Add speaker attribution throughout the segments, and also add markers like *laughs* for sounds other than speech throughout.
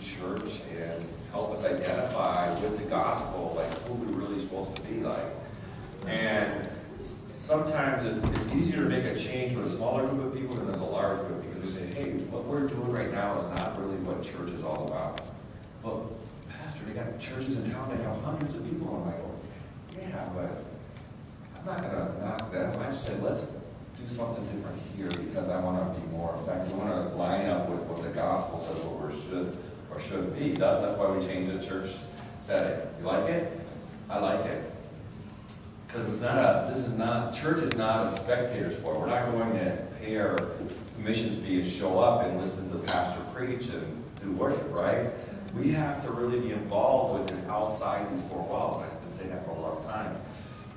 Speaker 1: church and help us identify with the gospel, like who we're really supposed to be like. And sometimes it's, it's easier to make a change with a smaller group of people than with a large group because we say, hey, what we're doing right now is not really what church is all about. But, Pastor, they got churches in town that have hundreds of people. I'm like, yeah, but I'm not going to knock that. I just say, let's do something different here because I want to be more effective. I want to line up with what the gospel says what we should or should be. Thus, that's why we changed the church setting. You like it? I like it. Because it's not a, this is not, church is not a spectator sport. We're not going to pay our missions fee and show up and listen to the pastor preach and do worship, right? We have to really be involved with this outside these four walls. And I've been saying that for a long time.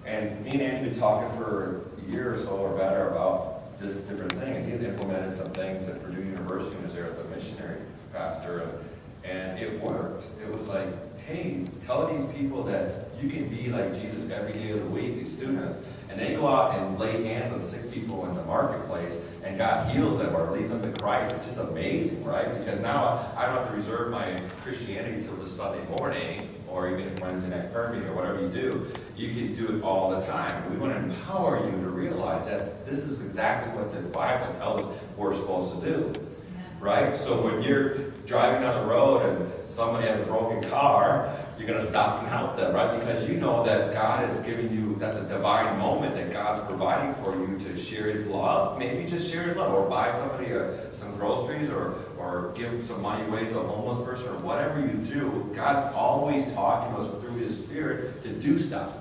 Speaker 1: And me and Andy have been talking for a year or so or better about this different thing. And he's implemented some things at Purdue University when he was there as a missionary pastor. And it worked. It was like, hey, tell these people that you can be like Jesus every day of the week, these students. And they go out and lay hands on sick people in the marketplace, and God heals them or leads them to Christ. It's just amazing, right? Because now I don't have to reserve my Christianity until the Sunday morning, or even Wednesday night prayer meeting, or whatever you do. You can do it all the time. We want to empower you to realize that this is exactly what the Bible tells us we're supposed to do right? So when you're driving down the road and somebody has a broken car, you're going to stop and help them, right? Because you know that God is giving you, that's a divine moment that God's providing for you to share His love. Maybe just share His love or buy somebody uh, some groceries or, or give some money away to a homeless person or whatever you do. God's always talking to us through His Spirit to do stuff.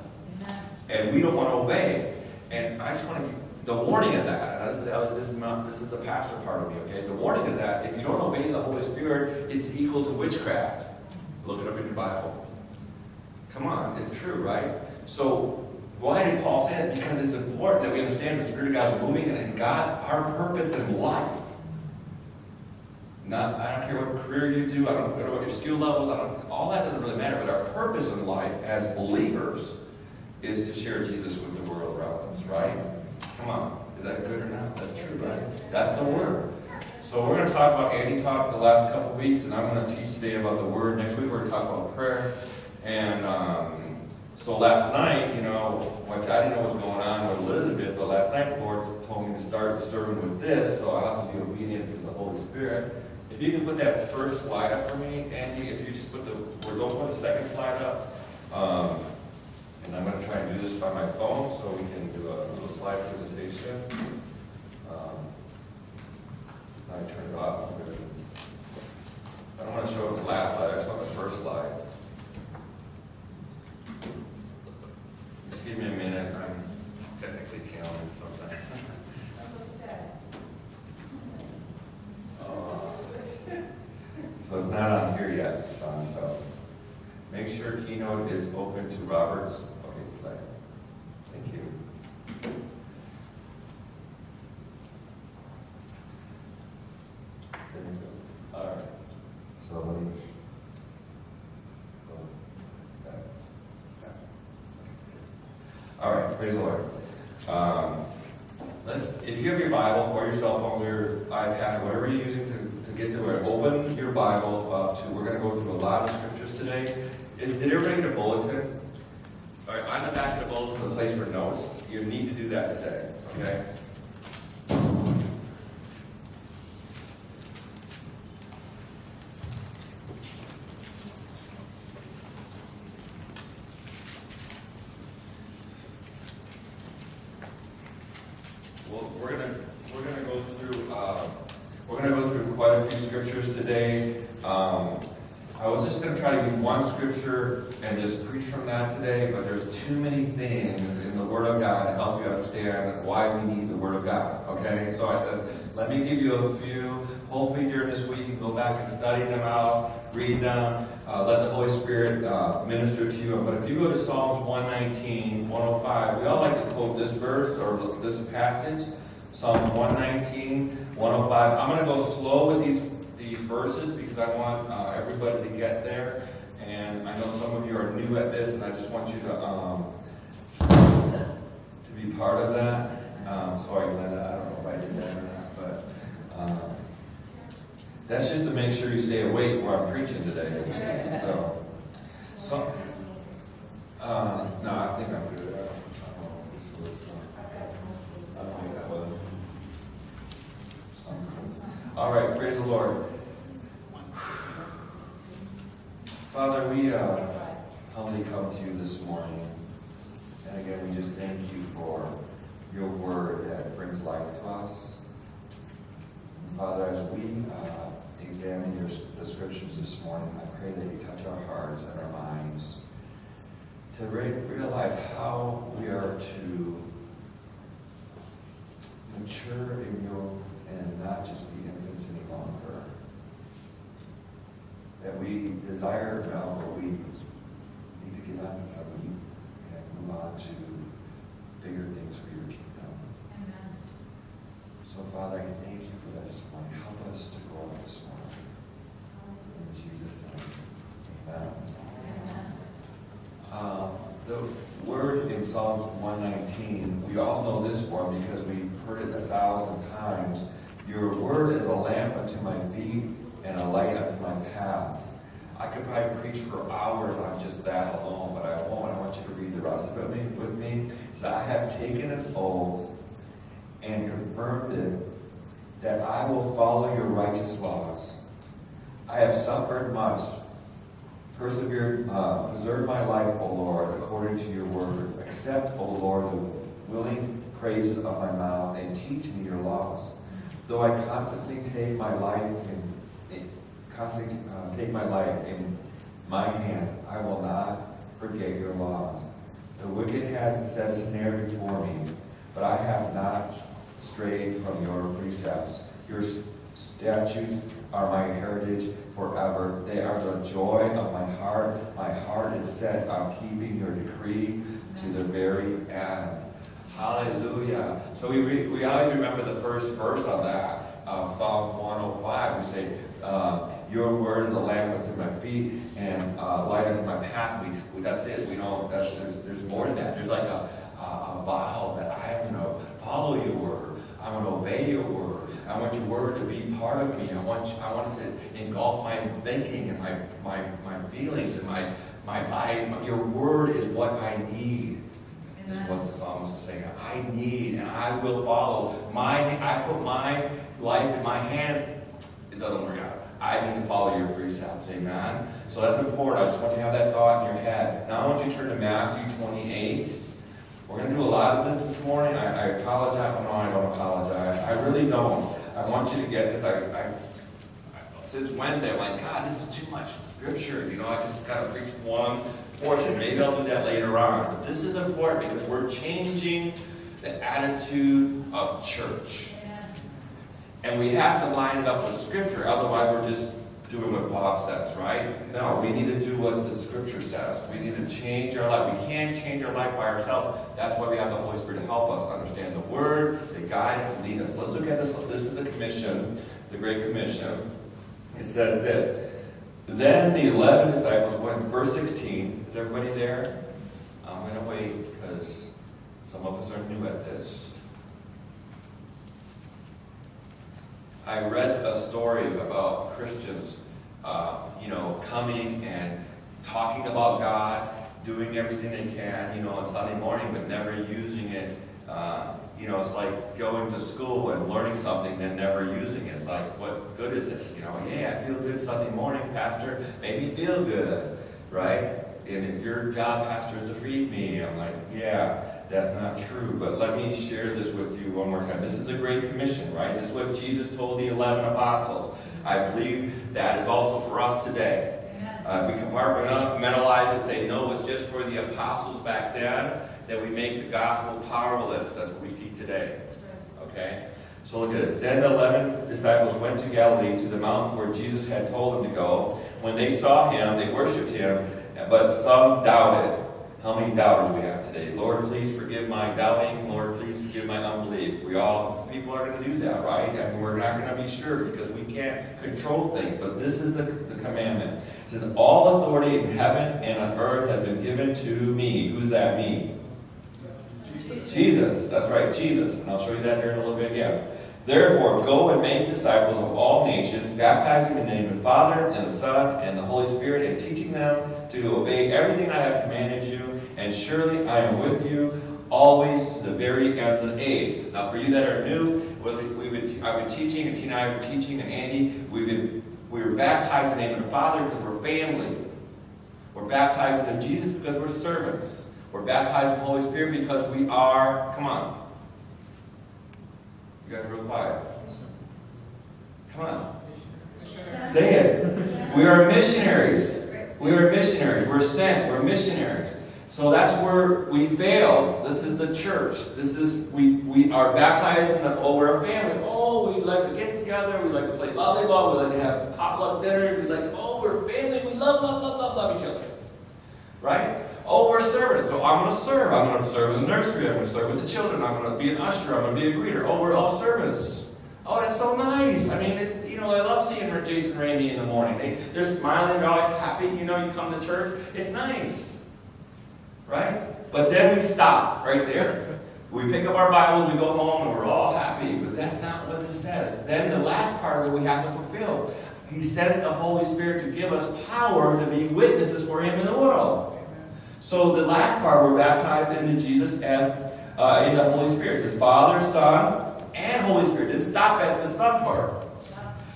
Speaker 1: And we don't want to obey. And I just want to the warning of that, and this is, this, is not, this is the pastor part of me, okay? The warning of that if you don't obey the Holy Spirit, it's equal to witchcraft. Look it up in your Bible. Come on, it's true, right? So why did Paul say it? Because it's important that we understand the Spirit of God's moving and God's our purpose in life. Not, I don't care what career you do, I don't know what your skill levels, I don't, all that doesn't really matter, but our purpose in life as believers is to share Jesus with the world around us, right? Come on. Is that good or not? That's true, right? That's the word. So we're going to talk about Andy talked the last couple weeks, and I'm going to teach today about the word. Next week we're going to talk about prayer. And um, so last night, you know, which I didn't know what was going on with Elizabeth, but last night the Lord told me to start the sermon with this, so I'll have to be obedient to the Holy Spirit. If you can put that first slide up for me, Andy, if you just put the, or don't put the second slide up. Um, and I'm going to try and do this by my phone so we can do a little slide presentation. Um, I turn it off. I don't want to show the last slide, I just want the first slide. Just give me a minute, I'm technically counting something. Oh. *laughs* So it's not on here yet, son, so make sure Keynote is open to Robert's Thank you. There we go. All right. So let me. All right, praise the Lord. Um, let's, if you have your Bibles or your cell phones or your iPad or whatever you're using to, to get to it, open your Bible up to, we're going to go through a lot of scriptures today. Is, did everybody get a bulletin? All right, on the back of the bulletin, the place for notes. You need to do that today, okay? Well, we're gonna we're gonna go through uh, we're gonna go through quite a few scriptures today. Um, I was just going to try to use one scripture and just preach from that today, but there's too many things in the Word of God to help you understand why we need the Word of God. Okay, so I, uh, let me give you a few. Hopefully, during this week, you can go back and study them out, read them, uh, let the Holy Spirit uh, But if you go to Psalms 119, 105, we all like to quote this verse or this passage. Psalms 119, 105. I'm going to go slow with these these verses because I want uh, everybody to get there. And I know some of you are new at this, and I just want you to um, to be part of that. Um, sorry, Glenda, I don't know if I did that or not, but um, That's just to make sure you stay awake while I'm preaching today. So uh, no, I think I'm good. I don't- I don't know if this was, uh, I don't think that was something. All right, praise the Lord. Father, we uh, humbly come to you this morning. And again, we just thank you for your word that brings life to us. And Father, as we uh, examine your, the scriptures this morning, I pray that you touch our hearts and our minds to re- realize how we are to mature in you and not just be infants any longer. That we desire now, but we need to get on to some meat and move on to bigger things for your kingdom. So, Father, I thank you for that this morning. Help us to grow up this morning. In Jesus' name, amen. Uh, the word in Psalms 119, we all know this one because we've heard it a thousand times. Your word is a lamp unto my feet and a light unto my path. I could probably preach for hours on just that alone, but I won't. I want you to read the rest of it with me. So I have taken an oath and confirmed it that I will follow your righteous laws. I have suffered much, persevered, uh, preserve my life, O Lord, according to your word. Accept, O Lord, the willing praises of my mouth, and teach me your laws. Though I constantly take my life in, in constantly uh, take my life in my hands, I will not forget your laws. The wicked has set a snare before me, but I have not strayed from your precepts. Your statutes are my heritage forever. They are the joy of my heart. My heart is set on keeping your decree to the very end. Hallelujah. So we, we always remember the first verse on that, uh, Psalm 105. We say, uh, Your word is a lamp unto my feet and uh, light unto my path. We, that's it. We don't, there's, there's more to that. There's like a, a, a vow that I am going to follow your word. I want to obey your word. I want your word to be part of me. I want, I want it to engulf my thinking and my, my, my feelings and my, my body. Your word is what I need is what the psalmist is saying. I need and I will follow. My I put my life in my hands. It doesn't work out. I need to follow your precepts. Amen. So that's important. I just want you to have that thought in your head. Now I want you to turn to Matthew 28. We're going to do a lot of this this morning. I, I apologize. Oh, no, I don't apologize. I really don't. I want you to get this. I, I, since Wednesday, I'm like, God, this is too much scripture. You know, I just got to preach one portion. Maybe I'll do that later on. But this is important because we're changing the attitude of church. And we have to line it up with scripture. Otherwise, we're just doing what Bob says, right? No, we need to do what the scripture says. We need to change our life. We can't change our life by ourselves. That's why we have the Holy Spirit to help us understand the Word, to guide us, and lead us. Let's look at this. This is the commission, the Great Commission. It says this. Then the eleven disciples went, verse 16. Is everybody there? I'm going to wait because some of us are new at this. I read a story about Christians, uh, you know, coming and talking about God, doing everything they can, you know, on Sunday morning, but never using it. Uh, you know, it's like going to school and learning something and never using it. It's like, what good is it? You know, yeah, I feel good Sunday morning, Pastor. Made me feel good, right? And if your job, Pastor, is to feed me, I'm like, yeah, that's not true. But let me share this with you one more time. This is a great commission, right? This is what Jesus told the 11 apostles. I believe that is also for us today. Uh, if we compartmentalize and say, no, it's just for the apostles back then, then we make the gospel powerless. That's what we see today. Okay? So look at this. Then the eleven disciples went to Galilee to the mountain where Jesus had told them to go. When they saw him, they worshipped him, but some doubted. How many doubters we have today? Lord, please forgive my doubting. Lord, please forgive my unbelief. We all, people are going to do that, right? And we're not going to be sure because we can't control things. But this is the, the commandment. It says, All authority in heaven and on earth has been given to me. Who's that me? Jesus. That's right, Jesus. And I'll show you that here in a little bit again. Therefore, go and make disciples of all nations, baptizing in the name of the Father, and the Son, and the Holy Spirit, and teaching them to obey everything I have commanded you. And surely I am with you always to the very ends of the age. Now, for you that are new, we would, I've been teaching, and Tina and I been teaching, and Andy, we've been, we were baptized in the name of the Father because we're family. We're baptized in Jesus because we're servants. We're baptized in the Holy Spirit because we are, come on, you guys are real quiet. Come on. Say it. We are missionaries. We are missionaries. We're sent. We're missionaries. So that's where we fail. This is the church. This is we we are baptized in the oh we're a family. Oh, we like to get together. We like to play volleyball. We like to have potluck dinners. We like oh we're family. We love love love love love each other. Right? Oh, we're servants. So I'm going to serve. I'm going to serve in the nursery. I'm going to serve with the children. I'm going to be an usher. I'm going to be a greeter. Oh, we're all servants. Oh, that's so nice. I mean, it's you know, I love seeing Jason and Randy in the morning. They they're smiling. They're always happy. You know, you come to church. It's nice, right? But then we stop right there. *laughs* We pick up our Bibles, we go home, and we're all happy. But that's not what this says. Then the last part of it we have to fulfill. He sent the Holy Spirit to give us power to be witnesses for Him in the world. So the last part, we're baptized into Jesus as uh, in the Holy Spirit. It says Father, Son, and Holy Spirit. Didn't stop at the Son part.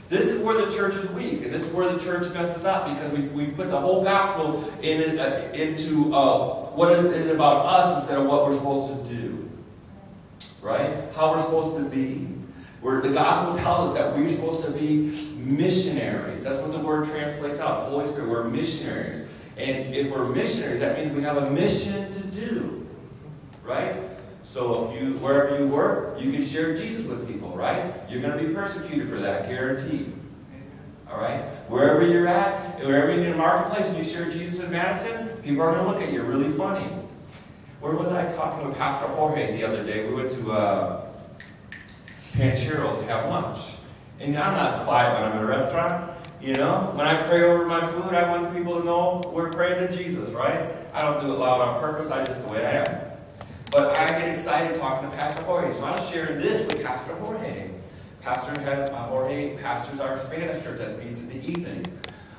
Speaker 1: This is where the church is weak, and this is where the church messes up because we, we put the whole gospel in, uh, into uh, what is it about us instead of what we're supposed to do. Right? How we're supposed to be. Where the gospel tells us that we're supposed to be missionaries. That's what the word translates out. Holy Spirit, we're missionaries. And if we're missionaries, that means we have a mission to do. Right? So if you wherever you work, you can share Jesus with people, right? You're going to be persecuted for that, guaranteed. All right? Wherever you're at, wherever you're in a marketplace and you share Jesus in Madison, people are going to look at you really funny. Where was I talking with Pastor Jorge the other day? We went to uh, Pancheros to have lunch. And I'm not quiet when I'm in a restaurant. You know, when I pray over my food, I want people to know we're praying to Jesus, right? I don't do it loud on purpose, I just the way I am. But I get excited talking to Pastor Jorge, so I'm sharing this with Pastor Jorge. Pastor has uh, Jorge pastors our Spanish church that meets in the evening.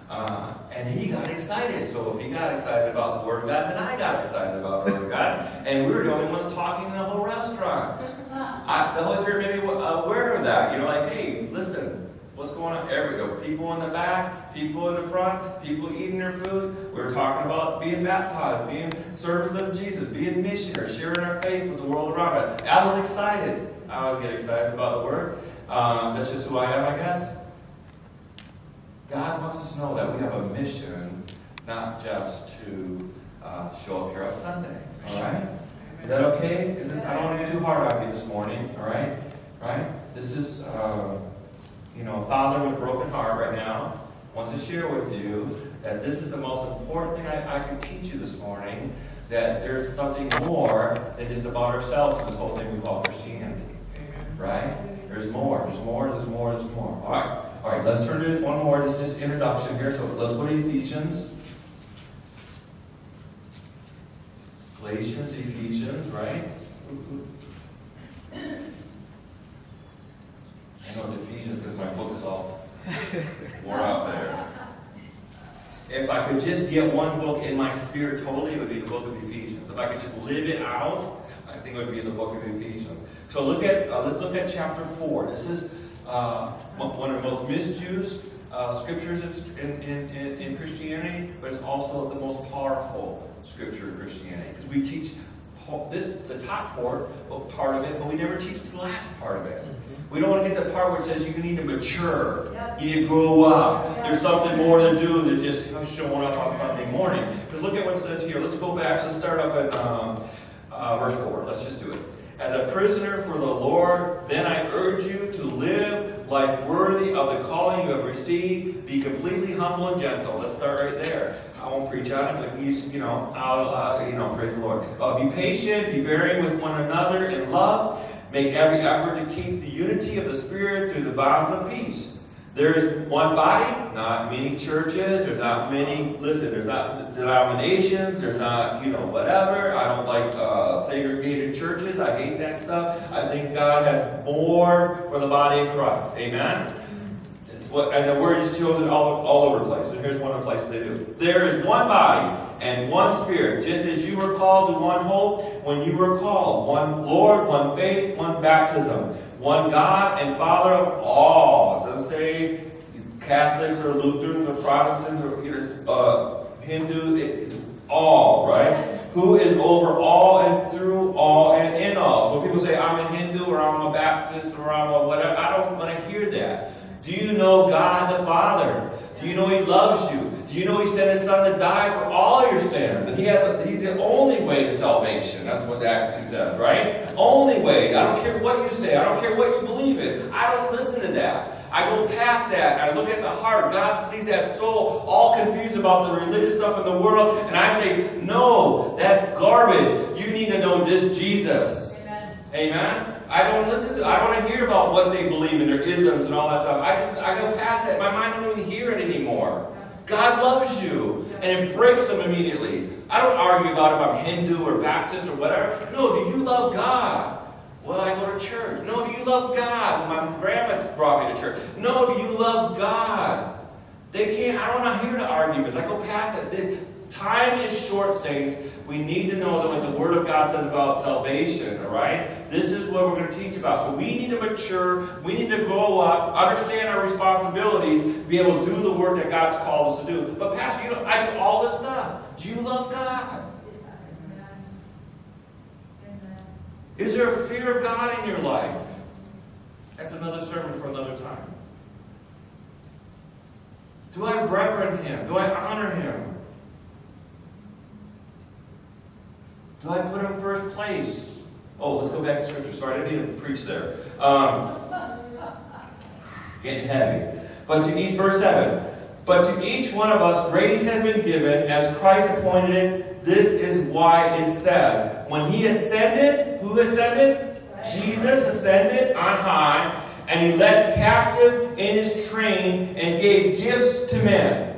Speaker 1: Uh, and he got excited. So if he got excited about the Word of God, then I got excited about the Word of God. And we were the only ones talking in the whole restaurant. I, the Holy Spirit made me aware of that. You know, like, hey, listen, What's going on everywhere? People in the back, people in the front, people eating their food. We are talking about being baptized, being servants of Jesus, being missionaries, sharing our faith with the world around us. I was excited. I always get excited about the Word. Um, that's just who I am, I guess. God wants us to know that we have a mission, not just to uh, show up here on Sunday. All right? Is that okay? Is this? I don't want to be too hard on you this morning. All right? Right? This is. Uh, you know, a father with a broken heart right now wants to share with you that this is the most important thing I, I can teach you this morning, that there's something more than just about ourselves in this whole thing we call Christianity. Right? There's more, there's more, there's more, there's more. All right, all right, let's turn to one more. This is just introduction here. So let's go to Ephesians. Galatians, Ephesians, right? Mm-hmm. Know it's Ephesians because my book is all worn out there. If I could just get one book in my spirit totally, it would be the book of Ephesians. If I could just live it out, I think it would be the book of Ephesians. So look at uh, let's look at chapter four. This is uh, one of the most misused uh, scriptures in, in, in, in Christianity, but it's also the most powerful scripture in Christianity because we teach this the top part, part of it, but we never teach the last part of it. We don't want to get to the part where it says you need to mature. Yep. You need to grow up. Yep. There's something more to do than just showing up on Sunday morning. Because look at what it says here. Let's go back. Let's start up at um, uh, verse 4. Let's just do it. As a prisoner for the Lord, then I urge you to live life worthy of the calling you have received. Be completely humble and gentle. Let's start right there. I won't preach on it, but you, you know, I'll, uh, you know, praise the Lord. Uh, be patient, be bearing with one another in love. Make every effort to keep the unity of the Spirit through the bonds of peace. There's one body, not many churches, there's not many, listen, there's not denominations, there's not, you know, whatever. I don't like uh, segregated churches, I hate that stuff. I think God has more for the body of Christ. Amen? It's what, and the word is chosen all, all over the place. And here's one of the places they do. There is one body and one spirit, just as you were called to one hope when you were called. One Lord, one faith, one baptism one God and Father of all. It doesn't say Catholics or Lutherans or Protestants or uh, Hindu. It's all, right? Who is over all and through all and in all. So people say, I'm a Hindu or I'm a Baptist or I'm a whatever, I don't want to hear that. Do you know God the Father? Do you know He loves you? Do you know He sent His Son to die for all your sins? And He has a, He's the only way to salvation. That's what the Acts 2 says, right? Only way. I don't care what you say. I don't care what you believe in. I don't listen to that. I go past that. I look at the heart. God sees that soul all confused about the religious stuff in the world. And I say, no, that's garbage. You need to know this Jesus. Amen. Amen. I don't listen to, I don't want to hear about what they believe in, their isms and all that stuff. I just, I go past that. My mind don't even hear it anymore. God loves you, and it breaks them immediately. I don't argue about if I'm Hindu or Baptist or whatever. No, do you love God? Well, I go to church. No, do you love God? My grandma brought me to church. No, do you love God? They can't, I don't to hear the arguments. I go past it. Time is short, saints. We need to know that what the Word of God says about salvation, all right? This is what we're going to teach about. So we need to mature. We need to grow up, understand our responsibilities, be able to do the work that God's called us to do. But Pastor, you know, I do all this stuff. Do you love God? Is there a fear of God in your life? That's another sermon for another time. Do I reverend Him? Do I honor Him? Do I put him first place? Oh, let's go back to scripture. Sorry, I didn't need to preach there. Um, getting heavy. But to each, verse 7. But to each one of us grace has been given as Christ appointed it. This is why it says, when he ascended, who ascended? Jesus ascended on high, and he led captive in his train and gave gifts to men.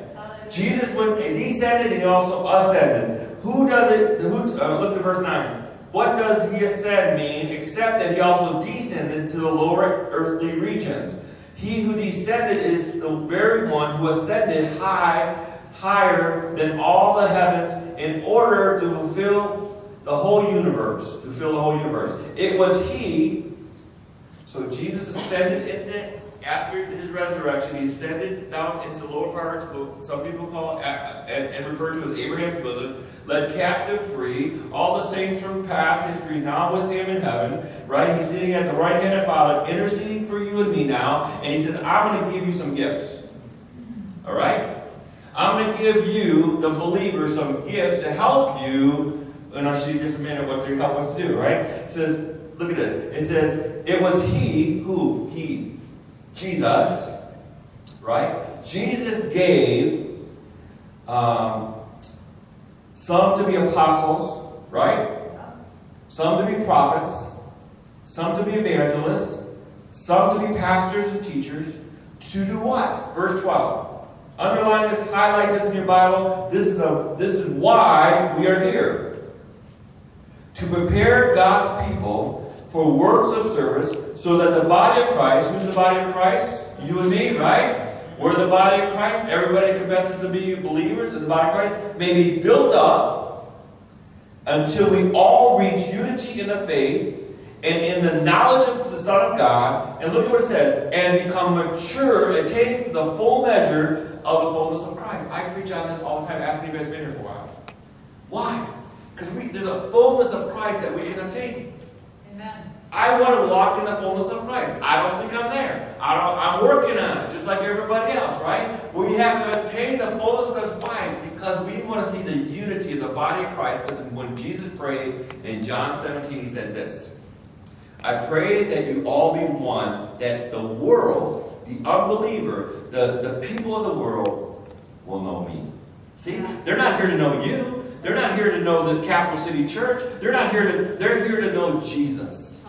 Speaker 1: Jesus went and descended and he also ascended. Who does it, who, uh, look at verse 9. What does he ascend mean except that he also descended to the lower earthly regions? He who descended is the very one who ascended high, higher than all the heavens in order to fulfill the whole universe. To fill the whole universe. It was he, so Jesus ascended into after his resurrection, he ascended down into lower parts, some people call and, refer to as Abraham's bosom, led captive free, all the saints from past history now with him in heaven, right? He's sitting at the right hand of Father, interceding for you and me now, and he says, I'm going to give you some gifts. All right? I'm going to give you, the believer, some gifts to help you, and I'll show just a minute what they help us to do, right? It says, look at this. It says, it was he who, he, Jesus, right? Jesus gave um, some to be apostles, right? Some to be prophets, some to be evangelists, some to be pastors and teachers. To do what? Verse 12. Underline this, highlight this in your Bible. This is, a, this is why we are here. To prepare God's people for works of service, so that the body of Christ, who's the body of Christ? You and me, right? We're the body of Christ. Everybody confesses to be believers in the body of Christ. May be built up until we all reach unity in the faith and in the knowledge of the Son of God. And look at what it says, and become mature, attaining to the full measure of the fullness of Christ. I preach on this all the time, asking you guys been here for a while. Why? Because there's a fullness of Christ that we can obtain. I want to walk in the fullness of Christ. I don't think I'm there. I don't, I'm working on it, just like everybody else, right? We have to attain the fullness of Christ. Why? Because we want to see the unity of the body of Christ. Because when Jesus prayed in John 17, he said this I pray that you all be one, that the world, the unbeliever, the, the people of the world will know me. See, they're not here to know you. They're not here to know the capital city church. They're not here to, they're here to know Jesus.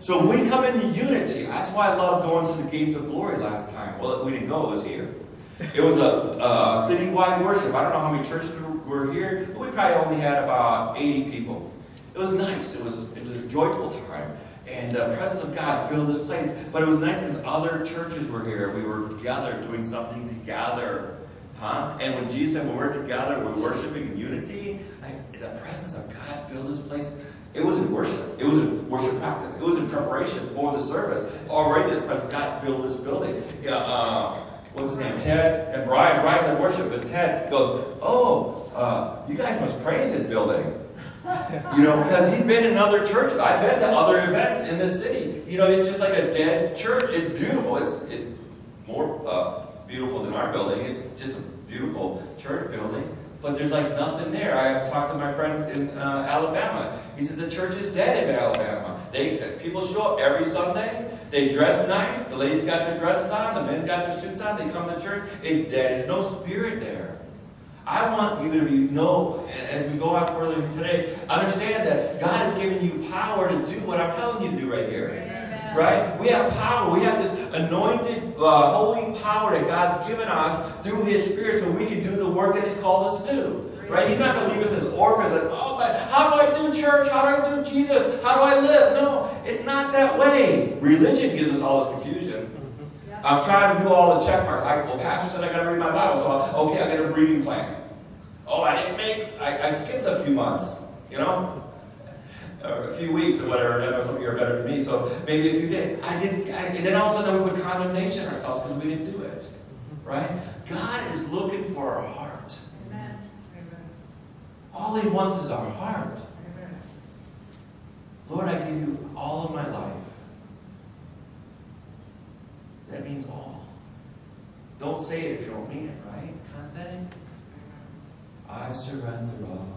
Speaker 1: So we come into unity. That's why I love going to the gates of glory last time. Well, we didn't go, it was here. It was a, a citywide worship. I don't know how many churches were here, but we probably only had about 80 people. It was nice. It was, it was a joyful time. And the presence of God filled this place. But it was nice because other churches were here. We were together doing something together. Huh? And when Jesus said, when we're together, we're worshiping in unity, the presence of God filled this place. It was in worship. It was in worship practice. It was in preparation for the service. Already the presence of God filled this building. Yeah, uh, what's his name? Ted and Brian. Brian led worship, but Ted goes, Oh, uh, you guys must pray in this building. You know, because he's been in other churches. I've been to other events in this city. You know, it's just like a dead church. It's beautiful. It's it, more uh, beautiful than our building. It's just a beautiful church building. But there's like nothing there. I talked to my friend in uh, Alabama. He said the church is dead in Alabama. They people show up every Sunday. They dress nice. The ladies got their dresses on. The men got their suits on. They come to church. It, there's no spirit there. I want you to know, as we go out further today, understand that God has given you power to do what I'm telling you to do right here. Amen. Right? We have power. We have this anointed, uh, holy power that God's given us through His Spirit so we can do the work that He's called us to do. Right? He's not going to leave us as orphans. Like, oh, but how do I do church? How do I do Jesus? How do I live? No, it's not that way. Religion gives us all this confusion. I'm trying to do all the check marks. I, well, Pastor said I got to read my Bible, so I, okay, I get a reading plan. Oh, I didn't make. I, I skipped a few months, you know, a few weeks or whatever. and I know some of you are better than me, so maybe a few days. I didn't, I, and then all of a sudden we put condemnation on ourselves because we didn't do it, mm-hmm. right? God is looking for our heart. Amen. All He wants is our heart. Amen. Lord, I give you all of my life. That means all. Don't say it if you don't mean it, right? Kind I surrender all,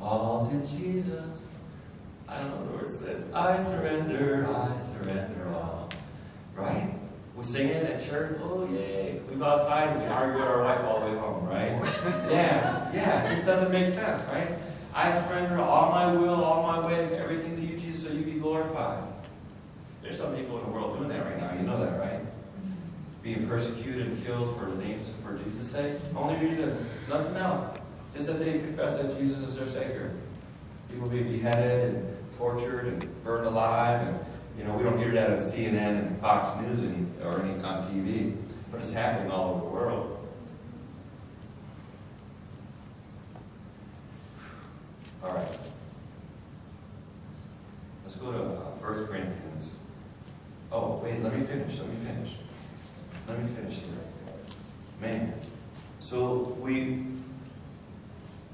Speaker 1: all to Jesus. I don't know the word said. I surrender, I surrender all. Right? We sing it at church. Oh, yay. We go outside and we argue with our wife all the way home, right? *laughs* yeah, yeah. It just doesn't make sense, right? I surrender all my will, all my ways, everything to you, Jesus, so you be glorified. There's some people in the world doing that right now. You know that, right? being persecuted and killed for the names for Jesus' sake. Only reason, nothing else. Just that they confess that Jesus is their Savior. People being beheaded and tortured and burned alive, and you know we don't hear that on CNN and Fox News any, or any on TV, but it's happening all over the world. All right. Let's go to uh, 1 Corinthians. Oh, wait, let me finish. Let me finish. Let me finish here. Man. So we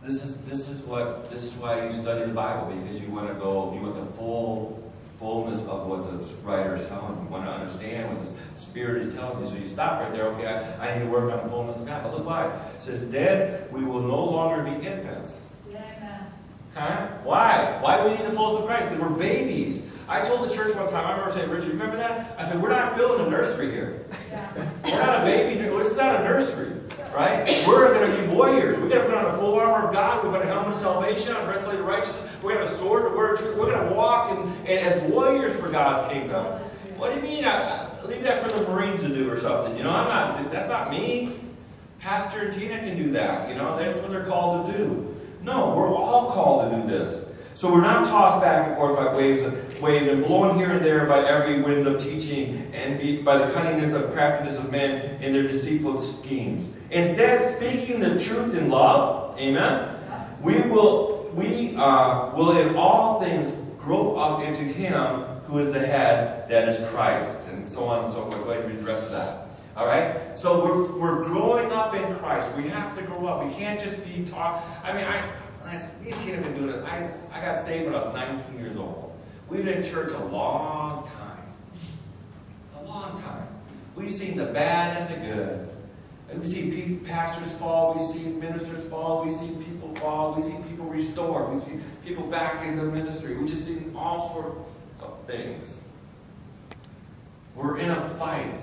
Speaker 1: this is this is what this is why you study the Bible, because you want to go, you want the full fullness of what the writer is telling you. You want to understand what the Spirit is telling you. So you stop right there, okay, I, I need to work on the fullness of God. But look why. It says, then we will no longer be infants. Amen. Huh? Why? Why do we need the fullness of Christ? Because we're babies. I told the church one time, I remember saying, Richard, remember that? I said, we're not filling a nursery here. Yeah. We're not a baby. This is not a nursery, right? We're going to be warriors. We're going to put on the full armor of God. we got a helmet of salvation, a breastplate of righteousness. We're going to have a sword, the word of truth. We're going to walk and, and as warriors for God's kingdom. What do you mean? I, I leave that for the Marines to do or something. You know, I'm not. That's not me. Pastor and Tina can do that. You know, that's what they're called to do. No, we're all called to do this. So we're not tossed back and forth by waves, of, waves and blown here and there by every wind of teaching and be, by the cunningness of craftiness of men in their deceitful schemes. Instead, speaking the truth in love, amen, we will, we uh, will in all things grow up into Him who is the head, that is Christ, and so on and so forth. Go ahead and read the rest of that. All right? So we're, we're growing up in Christ. We have to grow up. We can't just be taught. I mean, I, me and Tina have been doing it. I, I got saved when I was 19 years old. We've been in church a long time. A long time. We've seen the bad and the good. We see pastors fall. We see ministers fall. We see people fall. We see people restore. We see people back in the ministry. We just see all sorts of things. We're in a fight.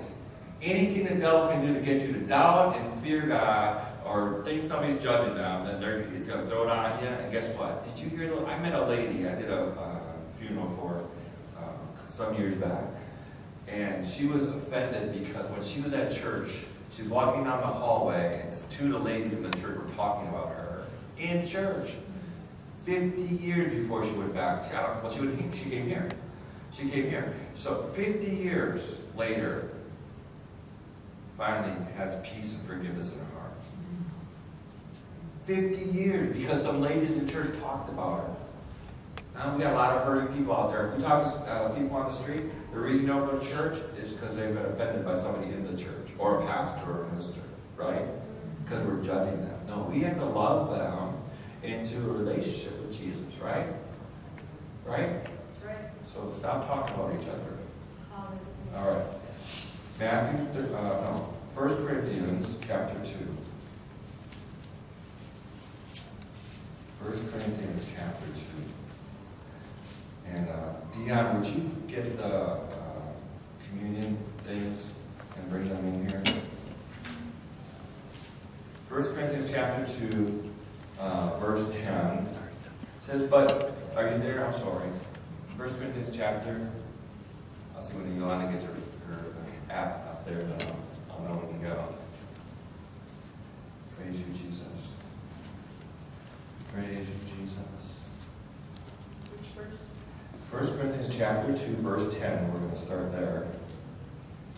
Speaker 1: Anything the devil can do to get you to doubt and fear God or think somebody's judging them, then they're, he's going to throw it on you. And guess what? Did you hear? The, I met a lady. I did a uh, funeral for uh, some years back. And she was offended because when she was at church, she's walking down the hallway, and two of the ladies in the church were talking about her in church. 50 years before she went back. She, well, she, went, she came here. She came here. So 50 years later, finally has peace and forgiveness in her heart. 50 years because some ladies in church talked about her. Now we got a lot of hurting people out there. We talk to uh, people on the street. The reason they don't go to church is because they've been offended by somebody in the church or a pastor or a minister, right? Because we're judging them. No, we have to love them into a relationship with Jesus, right? Right?
Speaker 2: Right.
Speaker 1: So stop talking about each other. All right. Matthew, uh, no, 1 Corinthians chapter 2. 1 Corinthians chapter 2. And uh, Dion, would you get the uh, communion things and bring them in here? First Corinthians chapter 2, uh, verse 10. It says, but, are you there? I'm sorry. First Corinthians chapter, I'll see when Yolanda gets her, her app up there, then I'll, I'll know when to go. Praise you, Jesus. Praise you, Jesus.
Speaker 2: Which verse?
Speaker 1: 1 Corinthians chapter 2, verse 10, we're going to start there.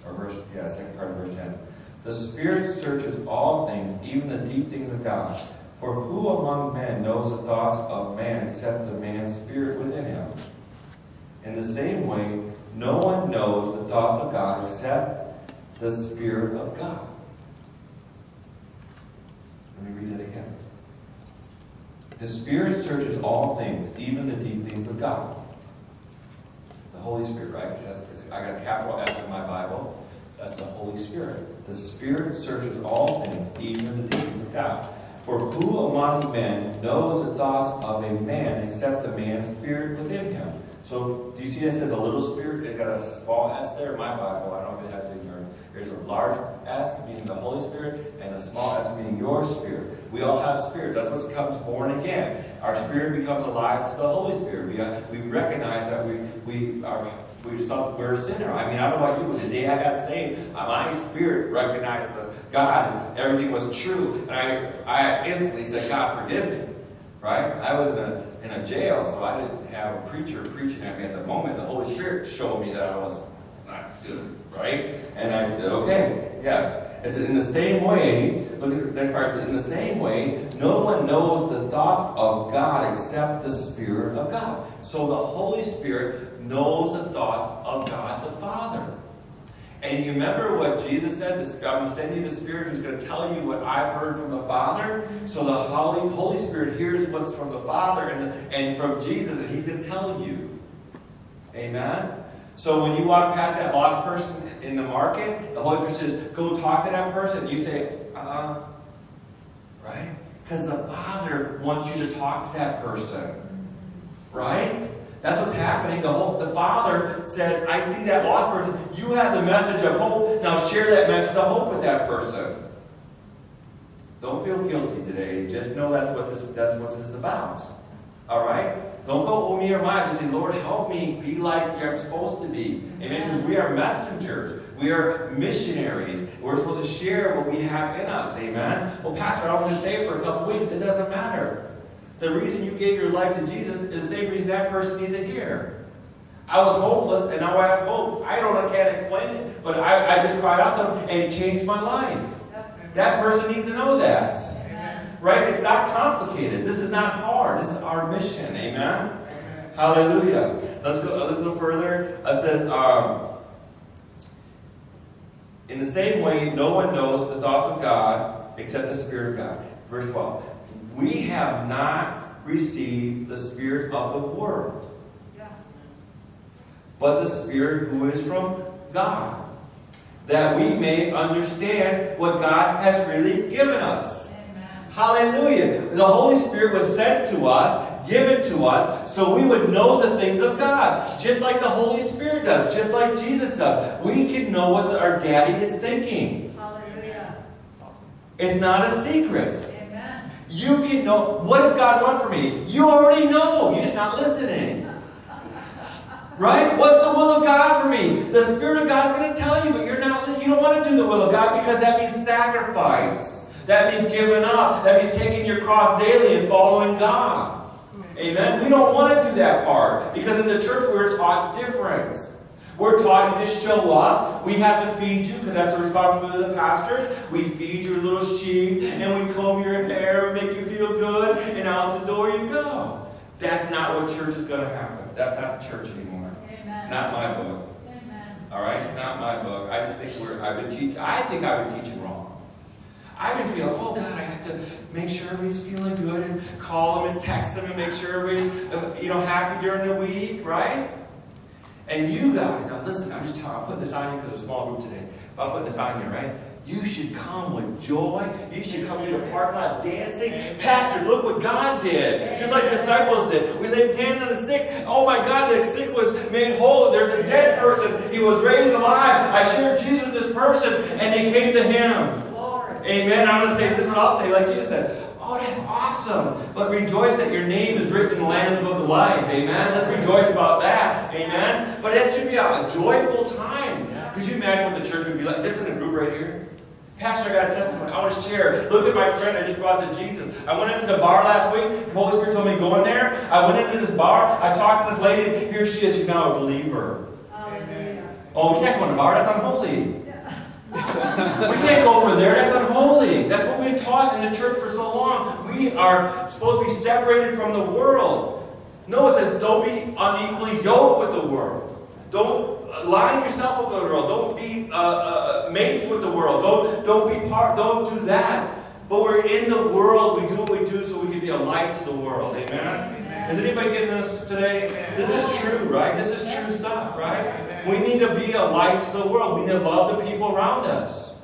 Speaker 1: Or verse, yeah, second part of verse 10. The Spirit searches all things, even the deep things of God. For who among men knows the thoughts of man except the man's spirit within him? In the same way, no one knows the thoughts of God except the Spirit of God. Let me read it again. The Spirit searches all things, even the deep things of God. The Holy Spirit, right? That's, I got a capital S in my Bible. That's the Holy Spirit. The Spirit searches all things, even the deep things of God. For who among men knows the thoughts of a man except the man's spirit within him? So, do you see that says a little spirit? It got a small s there in my Bible. I don't know if it has in. There's a large S meaning the Holy Spirit, and a small s meaning your spirit. We all have spirits. That's what comes born again. Our spirit becomes alive to the Holy Spirit. We, uh, we recognize that we we are we we're a sinner. I mean, I don't know about you, but the day I got saved, uh, my spirit recognized God, everything was true, and I I instantly said, God, forgive me. Right? I was in a in a jail, so I didn't have a preacher preaching at me at the moment. The Holy Spirit showed me that I was good, right? And I said, okay, yes. It said, in the same way, look at the next part, it said, in the same way, no one knows the thoughts of God except the Spirit of God. So the Holy Spirit knows the thoughts of God the Father. And you remember what Jesus said? I'm you the Spirit who's going to tell you what I've heard from the Father. So the Holy, Holy Spirit hears what's from the Father and, and from Jesus, and He's going to tell you. Amen? So when you walk past that lost person in the market, the Holy Spirit says, go talk to that person. You say, uh, right? Because the Father wants you to talk to that person. Right? That's what's happening. The, whole, the Father says, I see that lost person. You have the message of hope. Now share that message of hope with that person. Don't feel guilty today. Just know that's what this, that's what this is about. All right? Don't go, oh, me or mine. Just say, Lord, help me be like I'm supposed to be. Amen? Because we are messengers. We are missionaries. We're supposed to share what we have in us. Amen? Well, Pastor, I say it for a couple weeks. It doesn't matter. The reason you gave your life to Jesus is the same reason that person needs it here. I was hopeless, and now I have hope. I don't, I can't explain it, but I, I just cried out to him, and he changed my life. That person needs to know that. Right? It's not complicated. This is not hard. This is our mission. Amen? Amen. Hallelujah. Let's go, let's go further. It says, um, in the same way, no one knows the thoughts of God except the Spirit of God. Verse 12 we have not received the Spirit of the world, but the Spirit who is from God, that we may understand what God has really given us. Hallelujah. The Holy Spirit was sent to us, given to us, so we would know the things of God, just like the Holy Spirit does, just like Jesus does. We can know what the, our daddy is thinking.
Speaker 2: Hallelujah.
Speaker 1: It's not a secret.
Speaker 2: Amen.
Speaker 1: You can know what does God want for me? You already know. You're just not listening. *laughs* Right? What's the will of God for me? The Spirit of God's going to tell you, but you're not. You don't want to do the will of God because that means sacrifice. That means giving up. That means taking your cross daily and following God. Amen. We don't want to do that part because in the church we're taught different. We're taught you just show up. We have to feed you because that's the responsibility of the pastors. We feed your little sheep and we comb your hair and make you feel good, and out the door you go. That's not what church is going to happen. That's not church anymore.
Speaker 2: Amen.
Speaker 1: Not my book.
Speaker 2: Amen.
Speaker 1: All right, not my book. I just think we're. I've been teaching. I think I've been teaching. I've been feeling, oh God, I have to make sure everybody's feeling good and call them and text them and make sure everybody's, you know, happy during the week, right? And you guys, now listen, I'm just I'm putting this on you because it's a small group today. But I'm putting this on you, right? You should come with joy. You should come to the parking lot dancing. Pastor, look what God did. Just like the disciples did. We laid hands on the sick. Oh my God, the sick was made whole. There's a dead person. He was raised alive. I shared Jesus with this person, and they came to him. Amen. I'm going to say this is what I'll say, like you said. Oh, that's awesome. But rejoice that your name is written in the Lamb's Book of Life. Amen. Let's rejoice about that. Amen. But it should be a, a joyful time. Could you imagine what the church would be like? Just in a group right here. Pastor, I got a testimony. I want to share. Look at my friend I just brought to Jesus. I went into the bar last week. The Holy Spirit told me to go in there. I went into this bar. I talked to this lady. Here she is. She's now a believer.
Speaker 2: Hallelujah.
Speaker 1: Oh, we can't go in the bar. That's unholy.
Speaker 2: Yeah.
Speaker 1: We can't go over there. That's unholy. That's what we've been taught in the church for so long. We are supposed to be separated from the world. No, it says don't be unequally yoked with the world. Don't line yourself up with the world. Don't be uh, uh, mates with the world. Don't don't be part. Don't do that. But we're in the world. We do what we do so we can be a light to the world. Amen. Is anybody getting this today? This is true, right? This is true stuff, right? We need to be a light to the world. We need to love the people around us.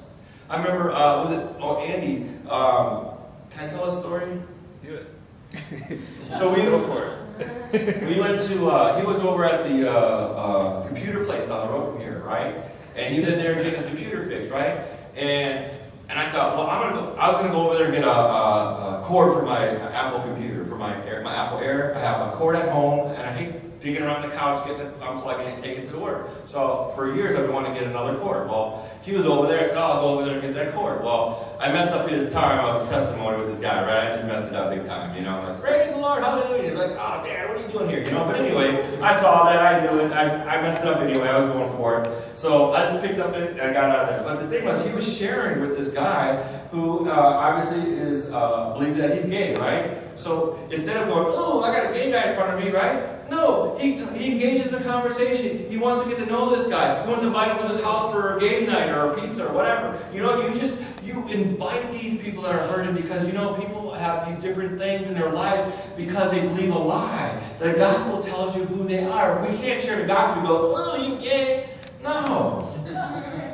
Speaker 1: I remember, uh, was it, oh, Andy, um, can I tell a story?
Speaker 3: Do it.
Speaker 1: So we,
Speaker 3: Go for it.
Speaker 1: we went to, uh, he was over at the uh, uh, computer place down the road from here, right? And he's in there getting his computer fixed, right? And and I thought, well, I'm gonna go. I was gonna go over there and get a, a, a cord for my Apple computer, for my Air, my Apple Air. I have a cord at home, and I hate digging around the couch, getting it, unplugging it, and taking it to the work. So for years, I've been wanting to get another cord. Well, he was over there. I oh, I'll go over there and get that cord. Well, I messed up his time of testimony with this guy, right? I just messed it up big time, you know. Like, praise the Lord, hallelujah. He's like, oh, Dad, what are you doing here? You know. But anyway, I saw that. I knew it. I, I messed it up anyway. I was going for it. So I just picked up it and I got out of there. But the thing was, he was sharing with this guy who uh, obviously is uh, believes that he's gay, right? So instead of going, oh, I got a gay guy in front of me, right? No, he, he engages the conversation. He wants to get to know this guy. He wants to invite him to his house for a game night or a pizza or whatever. You know, you just you invite these people that are hurting because you know people have these different things in their life because they believe a lie. The gospel tells you who they are. We can't share the gospel and go, oh, you gay. No. *laughs*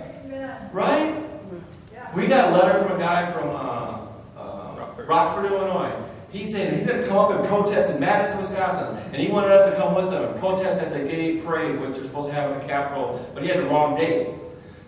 Speaker 1: Right?
Speaker 2: Yeah.
Speaker 1: We got a letter from a guy from uh, uh,
Speaker 3: Rockford.
Speaker 1: Rockford, Illinois. He's saying he's going to come up and protest in Madison, Wisconsin. And he wanted us to come with him and protest at the gay parade, which they're supposed to have in the Capitol, but he had the wrong date.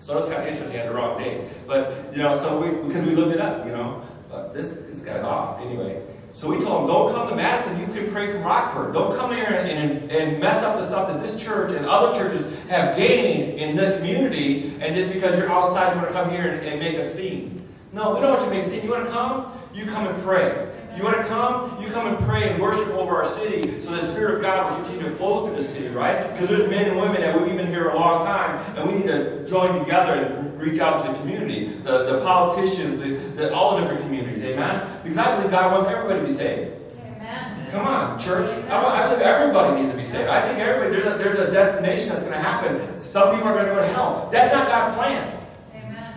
Speaker 1: So it's kind of interesting, he had the wrong date. But, you know, so we, because we looked it up, you know. But this, this guy's off, anyway. So we told him, don't come to Madison, you can pray from Rockford. Don't come here and, and, and mess up the stuff that this church and other churches have gained in the community, and just because you're outside, you want to come here and, and make a scene. No, we don't want you to make a scene. You want to come? You come and pray. You want to come? You come and pray and worship over our city so the Spirit of God will continue to flow through the city, right? Because there's men and women that we've been here a long time, and we need to join together and reach out to the community, the, the politicians, the, the, all the different communities, amen? Because I believe God wants everybody to be saved.
Speaker 2: Amen.
Speaker 1: Come on, church. I, want- I believe everybody needs to be saved. I think everybody, there's a, there's a destination that's going to happen. Some people are going to go to hell. That's not God's plan.
Speaker 2: Amen.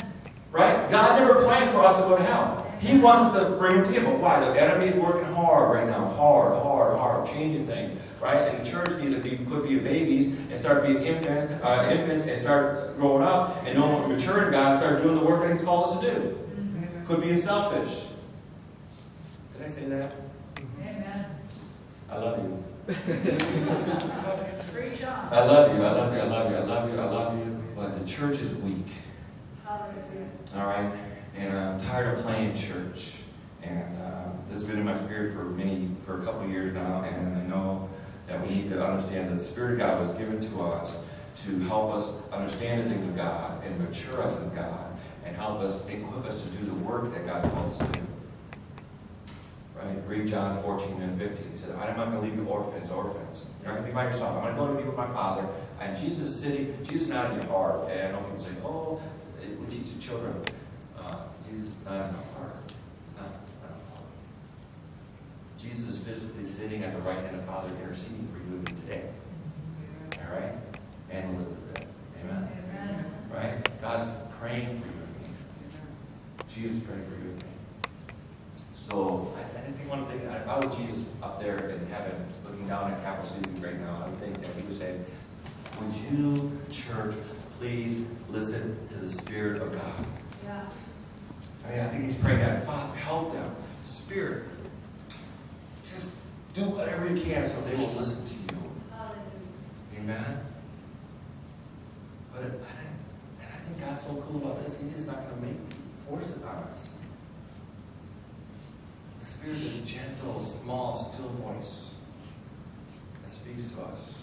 Speaker 1: Right? God never planned for us to go to hell. He wants us to bring him to him. Why? The enemy is working hard right now. Hard, hard, hard. Changing things. Right? And the church needs to be, could be babies and start being infant, uh, infants and start growing up and know mature in God and start doing the work that he's called us to do. Could be selfish. Did I say that?
Speaker 2: Amen.
Speaker 1: I love you. *laughs* I love you. I love you. I love you. I love you. I love you. But the church is weak.
Speaker 2: Hallelujah.
Speaker 1: All right, and I'm tired of playing church, and uh, this has been in my spirit for many, for a couple of years now, and I know that we need to understand that the Spirit of God was given to us to help us understand the things of God and mature us in God and help us, equip us to do the work that God's called us to do. Right? Read John 14 and 15. He said, I'm not going to leave you orphans, orphans. You're not going to be by yourself. I'm going to go to be with my Father. And Jesus is sitting, Jesus is not in your heart. And I know people say, oh, we teach the children. Jesus is not in our heart. Not, not in our heart. Jesus is physically sitting at the right hand of Father interceding for you and me today. All right? And Elizabeth. Amen.
Speaker 2: Amen.
Speaker 1: Right? God's praying for you and me. Jesus is praying for you and me. So I, I think one thing, if I was Jesus up there in heaven, looking down at Capital City right now, I would think that he would say, would you, church, please listen to the Spirit of God?
Speaker 2: Yeah.
Speaker 1: I mean, I think he's praying that, Father, help them. Spirit, just do whatever you can so they will listen to you.
Speaker 2: Hallelujah.
Speaker 1: Amen? But, it- and I think God's so cool about this, he's just not going to make, force it on us. The Spirit's a gentle, small, still voice that speaks to us.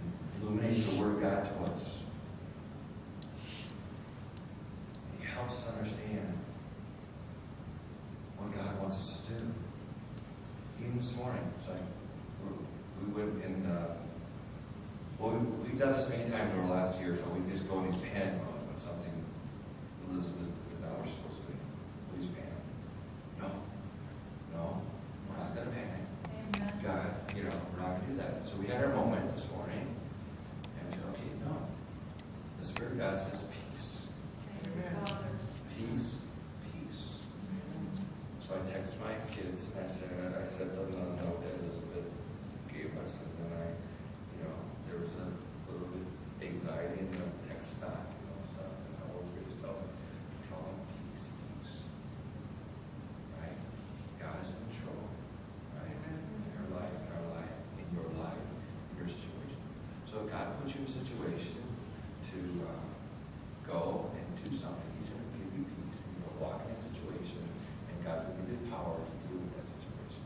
Speaker 1: And illuminates the Word of God to us. He helps us understand what God wants us to do. Even this morning, it's like, we went in, uh, well, we- we've done this many times over the last year, so we just go in these panic mode when something, Elizabeth is not where she's supposed to be. Please panic. No, no, we're not gonna panic.
Speaker 2: Amen.
Speaker 1: God, you know, we're not gonna do that. So we had our moment this morning, and we said, okay, no. The Spirit of God says peace,
Speaker 2: Thank you, Father.
Speaker 1: peace, peace. So I texted my kids and I said, I sent them the note that Elizabeth gave us, and then I, you know, there was a little bit anxiety in the text back, you know, stuff, and I was just tell them, tell them peace, peace. Right? God is in control, right? In your life, in our life, in your life, your situation. If God puts you in a situation to uh, go and do something. He's going to give you peace, and you'll walk in that situation, and God's going to give you the power to deal with that situation.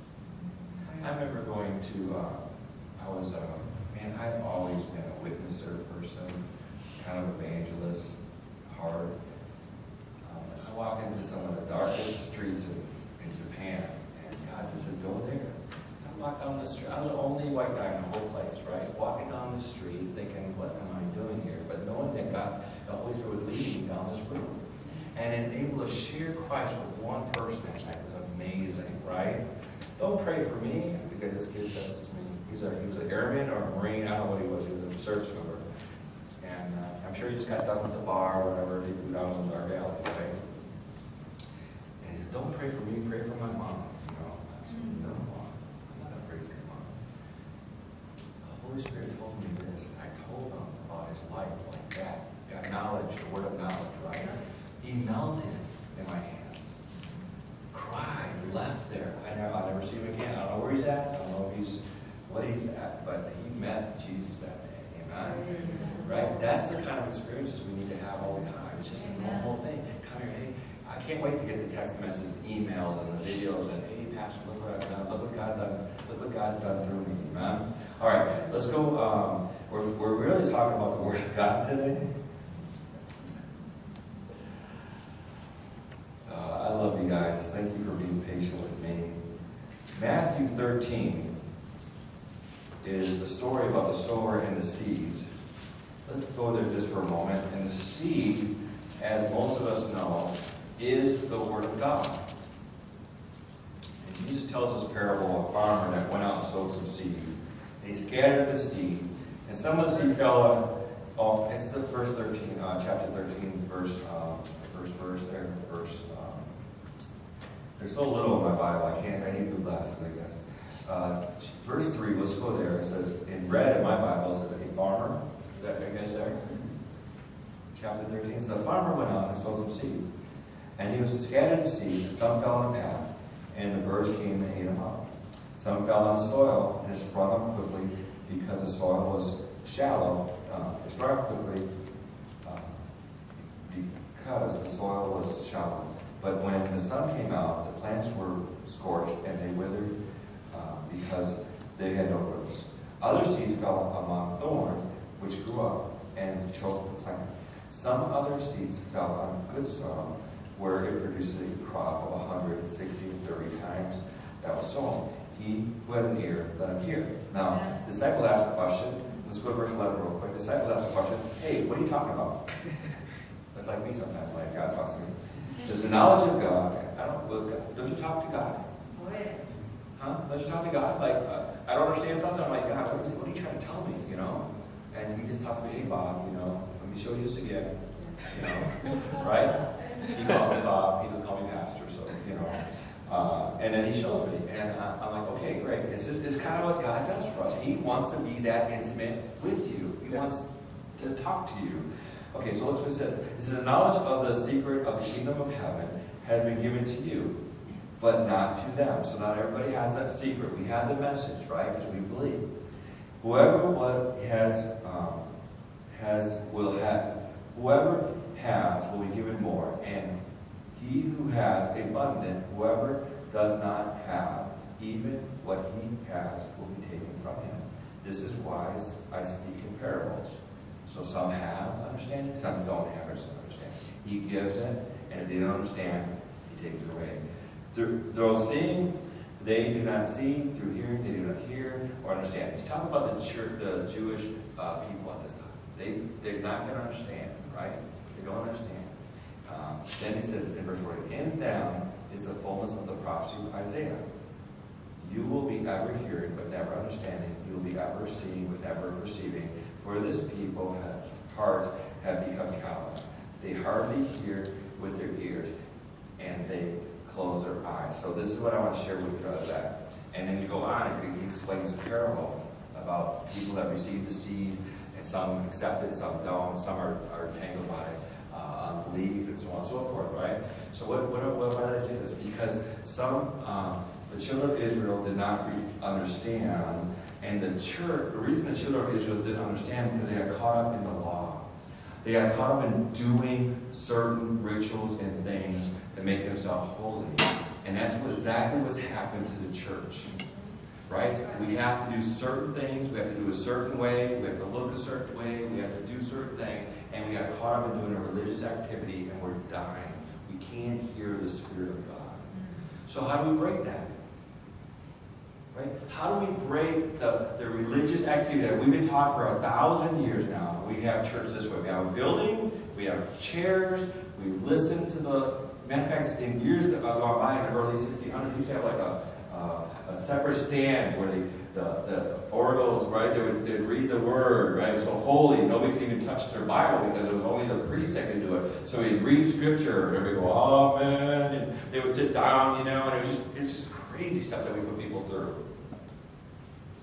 Speaker 1: I remember going to, uh, I was, uh, man, I've always been a witnesser person, kind of evangelist, hard. Um, I walked into some of the darkest streets in, in Japan, and God just said, go there. I walked down the street, I was the only white guy in the whole place, right? Walking down the street thinking, what am I doing here? But knowing that God, the Holy Spirit was leading me down this road. And then able to share Christ with one person that night was amazing, right? Don't pray for me, because this kid said this to me. He's a, he was an airman or a marine, I don't know what he was, he was a service member. And uh, I'm sure he just got done with the bar or whatever, he was down in our alley, right? And he says, don't pray for me, pray for my mom, you know? I said, no, mom, I'm not gonna pray for your mom. The Holy Spirit told me this, and I told him about his life like that. Got knowledge, the word of knowledge, right? He melted in my hands. Cried, left there. I never, I'll never see him again. I don't know where he's at. I don't know if he's, what he's at, but he met Jesus that day. Amen? Right? That's the kind of experiences we need to have all the time. It's just a normal thing. Come here, hey, I can't wait to get the text messages, emails, and the videos, and hey, Pastor, look what I've done, look what God done, look what God's done through me. Amen? All right, let's go. Um, we're, we're really talking about the Word of God today. Uh, I love you guys. Thank you for being patient with me. Matthew 13 is the story about the sower and the seeds. Let's go there just for a moment. And the seed, as most of us know, is the Word of God. And Jesus tells this parable of a farmer that went out and sowed some seed. And he scattered the seed. And some of the seed fell on, oh, it's the verse 13, uh, chapter 13, verse, um, first verse there, verse, um, there's so little in my Bible, I can't, I need new glasses, I guess. Uh, verse 3, let's go there. It says, in red in my Bible, it says, a farmer. Is that, you guys there? Chapter 13. So the farmer went out and sowed some seed. And he was scattered the seed, and some fell on a path, and the birds came and ate them up. Some fell on the soil, and it sprung up quickly because the soil was shallow. Uh, it sprung up quickly uh, because the soil was shallow. But when the sun came out, the plants were scorched and they withered uh, because they had no roots. Other seeds fell among thorns, which grew up and choked the plant. Some other seeds fell on good soil, where it produced a crop of 160 and 30 times that was sown. He who has an ear, let him hear. Now, the disciple asked a question. Let's go to verse 11 real quick. Disciple asked a question. Hey, what are you talking about? *laughs* That's like me sometimes, like God talks to me. Says, the knowledge of God. I don't, well, don't you talk to God?
Speaker 2: Oh, yeah.
Speaker 1: Huh? Don't you talk to God? Like, uh, I don't understand something. I'm like, God, what, is it, what are you trying to tell me? You know? And he just talks to me, hey, Bob, you know, let me show you this again. You know? *laughs* right? He calls me Bob. He doesn't call me Pastor, so, you know. Uh, and then he shows me, and I, I'm like, okay, great. It's, it's kind of what God does for us. He wants to be that intimate with you. He
Speaker 3: Yeah.
Speaker 1: wants to talk to you. Okay, so look what it says. It says, the knowledge of the secret of the kingdom of heaven has been given to you, but not to them. So not everybody has that secret. We have the message, right? Because we believe. Whoever what has um, has will have whoever has will be given more, and he who has abundant, whoever does not have, even what he has will be taken from him. This is why I speak in parables. So some have understanding, some don't have understanding. He gives it, and if they don't understand, he takes it away. Though seeing, they do not see. Through hearing, they do not hear or understand. He's talking about the church, the Jewish uh, people at this time. They, they're not going to understand, right? They don't understand. Um, then he says in verse 40, In them is the fullness of the prophecy of Isaiah. You will be ever hearing, but never understanding. You will be ever seeing, but never perceiving. For this people have hearts have become callous. They hardly hear with their ears, and they close their eyes. So this is what I want to share with you about that. And then you go on, and he explains a parable about people that receive the seed, and some accept it, some don't, some are, are tangled by uh, unbelief, and so on and so forth, right? So what, what, what, why did I say this? Because some, um, the children of Israel did not understand, and the church, the reason the children of Israel didn't understand because they got caught up in the law. They got caught up in doing certain rituals and things that make themselves holy. And that's what, exactly what's happened to the church. Right? We have to do certain things, we have to do a certain way, we have to look a certain way, we have to do certain things, and we got caught up in doing a religious activity and we're dying. We can't hear the Spirit of God. So how do we break that? Right? How do we break the, the religious activity that we've been taught for a thousand years now? We have church this way. We have a building, we have chairs, we listen to the, matter of fact, in years that have gone by in the early 1600s, we used to have like a, uh, a separate stand where they, the, the oracles, right, they would they'd read the word, right, it was so holy, nobody could even touch their Bible because it was only the priest that could do it. So he'd read scripture, and everybody go, Amen, and they would sit down, you know, and it was just, it's just crazy stuff that we put people through.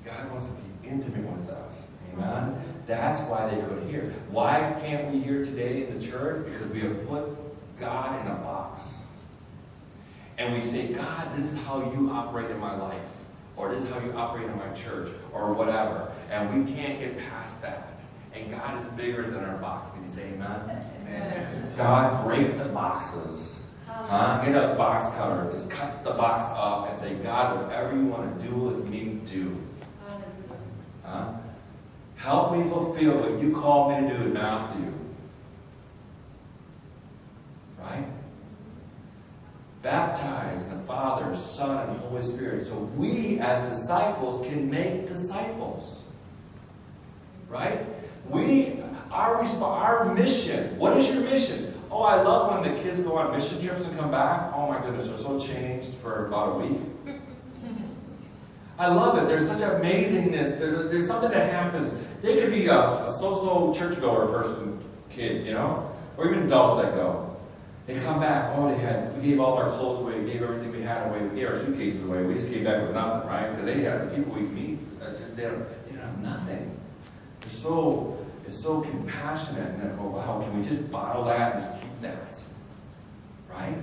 Speaker 1: God wants to be intimate with us. Amen? That's why they couldn't hear. Why can't we hear today in the church? Because we have put God in a box. And we say, God, this is how you operate in my life. Or this is how you operate in my church. Or whatever. And we can't get past that. And God is bigger than our box. Can you say amen?
Speaker 2: Amen.
Speaker 1: God, break the boxes. Huh? Get a box cutter. Just cut the box up and say, God, whatever you want to do with me, do. Huh? Help me fulfill what you call me to do in Matthew. Right? Baptize in the Father, Son, and Holy Spirit so we as disciples can make disciples. Right? We, our, our mission, what is your mission? Oh, I love when the kids go on mission trips and come back. Oh my goodness, they're so changed for about a week. I love it. There's such amazingness. There's, there's something that happens. They could be a, a so-so churchgoer person, kid, you know, or even adults that go. They come back. Oh, they had. We gave all our clothes away. We gave everything we had away. We gave our suitcases away. We just came back with nothing, right? Because they had people we meet. uh, Just, they, don't, have nothing. They're so. It's so compassionate, and I go, wow, can we just bottle that and just keep that, right?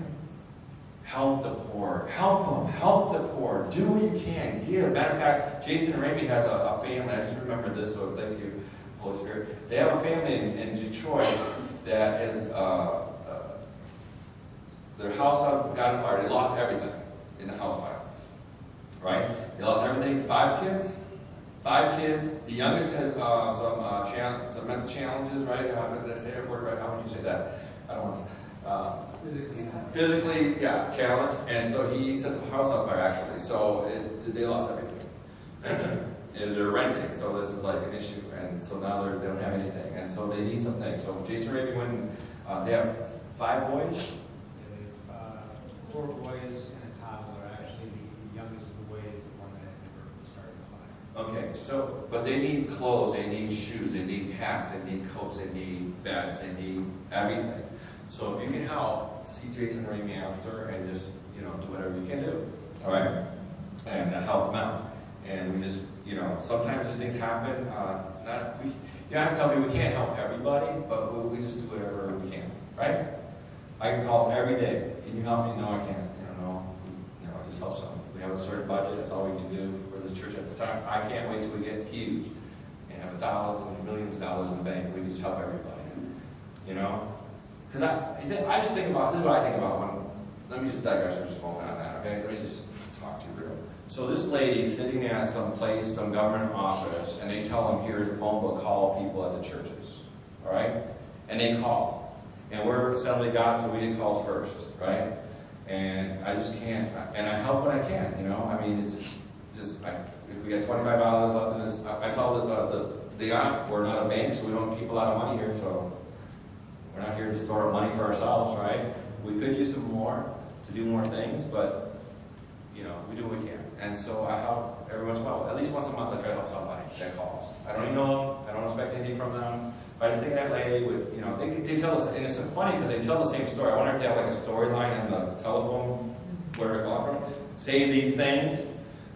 Speaker 1: Help the poor. Help them. Help the poor. Do what you can. Give. Matter of fact, Jason Ramey has a, a family. I just remember this, so thank you, Holy Spirit. They have a family in, in Detroit that is, uh, their house got on fire. They lost everything in the house fire. right? They lost everything. Five kids, five kids. The youngest has uh, some uh, some mental challenges, right? How did I say that word right? How would you say that? I don't want. Uh,
Speaker 3: Physically.
Speaker 1: physically, yeah, challenged, and so he set the house on fire actually. So it, they lost everything. *clears throat* and they're renting, so this is like an issue, and so now they're, they don't have anything, and so they need something. So Jason Raby, when uh, they have five boys,
Speaker 3: Four boys and a toddler, actually, the youngest of the boys is the one that started the fire.
Speaker 1: Okay, so, but they need clothes, they need shoes, they need hats, they need coats, they need beds, they need everything. So if you can help, see Jason or me after and just, you know, do whatever you can do, all right? And uh, help them out. And we just, you know, sometimes these things happen, uh, not, we, you don't have to tell me we can't help everybody, but we just do whatever we can, right? I get calls every day, can you help me? No, I can't, you know, no, you know, I just help someone. We have a certain budget, that's all we can do for this church at this time. I can't wait till we get huge and have a thousand, millions of dollars in the bank, we can just help everybody, you know? Because I, I just think about, this is what I think about when, let me just digress for just a moment on that, okay? Let me just talk to you real. So this lady sitting at some place, some government office, and they tell them, here's a phone book, call people at the churches, all right? And they call. We're Assembly God, so we get called first, right? And I just can't, and I help when I can, you know? I mean, it's just, I, if we got twenty-five dollars left in this, I I tell the, the, the, uh, we're not a bank, so we don't keep a lot of money here, so we're not here to store up money for ourselves, right? We could use some more to do more things, but, you know, we do what we can. And so I help every once in a while, at least once a month, I try to help somebody that calls. I don't even know them, I don't expect anything from them, but I think that lady would, you know, they, they tell us, and it's funny because they tell the same story. I wonder if they have like a storyline in the telephone, where they're calling from, say these things,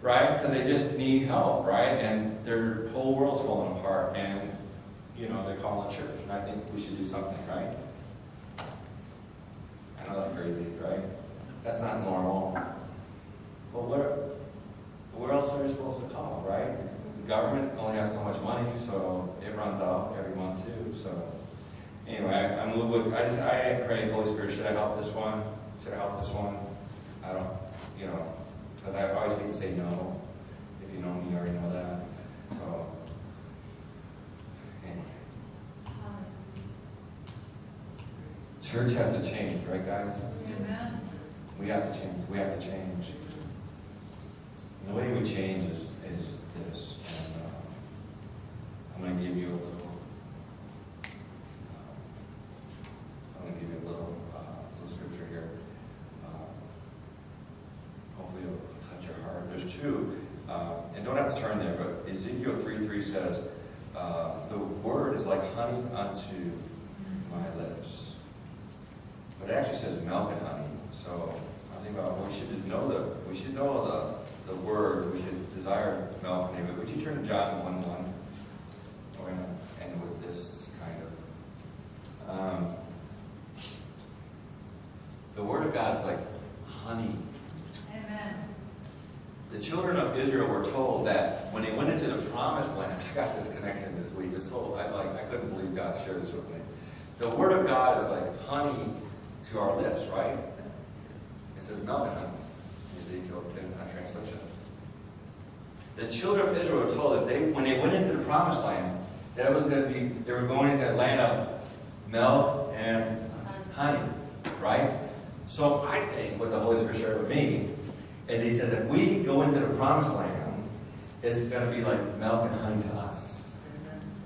Speaker 1: right? Because they just need help, right? And their whole world's falling apart, and, you know, they're calling church, and I think we should do something, right? I know that's crazy, right? That's not normal. But where, where else are we supposed to call, right? Government only has so much money, so it runs out every month too, so. Anyway, I- I'm a little I just, I pray, Holy Spirit, should I help this one? Should I help this one? I don't, you know, because I always hate to say no. If you know me, you already know that, so. Anyway. Church has to change, right, guys?
Speaker 2: Amen.
Speaker 1: We have to change, we have to change. And the way we change is, is I'm gonna give you a little, uh, I'm gonna give you a little, uh, some scripture here. Uh, Hopefully it'll touch your heart. There's two, uh, and don't have to turn there, but Ezekiel three three says, the word is like honey unto my lips. But it actually says milk and honey, so I think about, we should know the, we should know the, the word, we should desire milk and honey. But would you turn to John one one? We're gonna end with this kind of. Um, the word of God is like honey.
Speaker 2: Amen.
Speaker 1: The children of Israel were told that when they went into the promised land, I got this connection this week. It's so I like I couldn't believe God shared this with me. The word of God is like honey to our lips, right? It says milk and honey. Ezekiel in that translation. The children of Israel were told that they when they went into the promised land, that it was going to be they were going into a land of milk and honey, right? So I think what the Holy Spirit shared with me is He says if we go into the promised land, it's going to be like milk and honey to us.